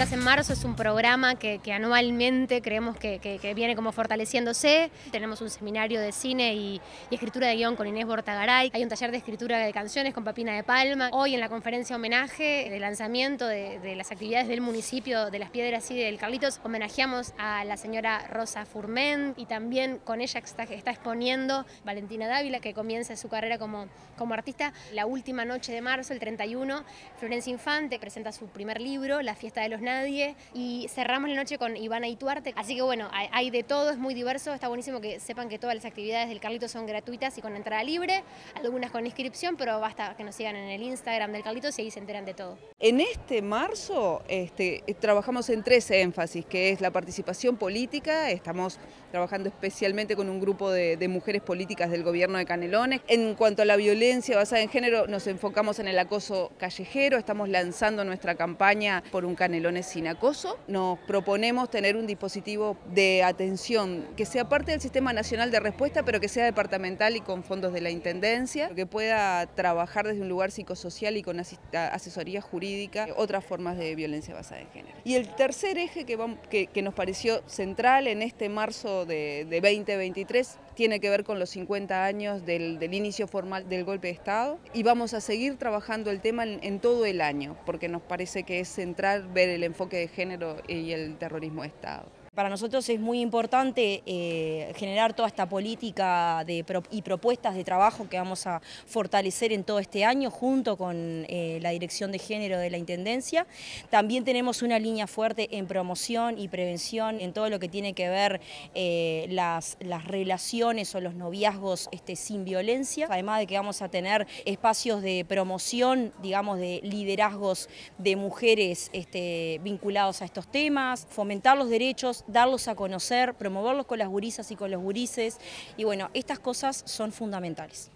En Marzo es un programa que, anualmente creemos que, viene como fortaleciéndose. Tenemos un seminario de cine y, escritura de guion con Inés Bortagaray. Hay un taller de escritura de canciones con Papina de Palma. Hoy en la conferencia homenaje de lanzamiento de, las actividades del municipio de Las Piedras y del Carlitos, homenajeamos a la señora Rosa Furmen y también con ella está, está exponiendo Valentina Dávila, que comienza su carrera como, como artista. La última noche de marzo, el 31, Florencia Infante presenta su primer libro, La fiesta de los nadie, y cerramos la noche con Ivana Ituarte. Así que bueno, hay, de todo, es muy diverso, está buenísimo que sepan que todas las actividades del Carlitos son gratuitas y con entrada libre, algunas con inscripción, pero basta que nos sigan en el Instagram del Carlitos y ahí se enteran de todo. En este marzo este, trabajamos en tres énfasis, que es la participación política, estamos trabajando especialmente con un grupo de, de mujeres políticas del gobierno de Canelones. En cuanto a la violencia basada en género, nos enfocamos en el acoso callejero, estamos lanzando nuestra campaña por un Canelones sin acoso. Nos proponemos tener un dispositivo de atención que sea parte del Sistema Nacional de Respuesta, pero que sea departamental y con fondos de la Intendencia, que pueda trabajar desde un lugar psicosocial y con asesoría jurídica otras formas de violencia basada en género. Y el tercer eje que, nos pareció central en este marzo de, 2023 tiene que ver con los 50 años del, inicio formal del golpe de Estado y vamos a seguir trabajando el tema en todo el año, porque nos parece que es central ver el enfoque de género y el terrorismo de Estado. Para nosotros es muy importante eh, generar toda esta política y propuestas de trabajo que vamos a fortalecer en todo este año junto con eh, la Dirección de Género de la Intendencia. También tenemos una línea fuerte en promoción y prevención en todo lo que tiene que ver eh, las, relaciones o los noviazgos este, sin violencia. Además de que vamos a tener espacios de promoción, digamos, de liderazgos de mujeres este, vinculados a estos temas, fomentar los derechos darlos a conocer, promoverlos con las gurisas y con los gurises. Y bueno, estas cosas son fundamentales.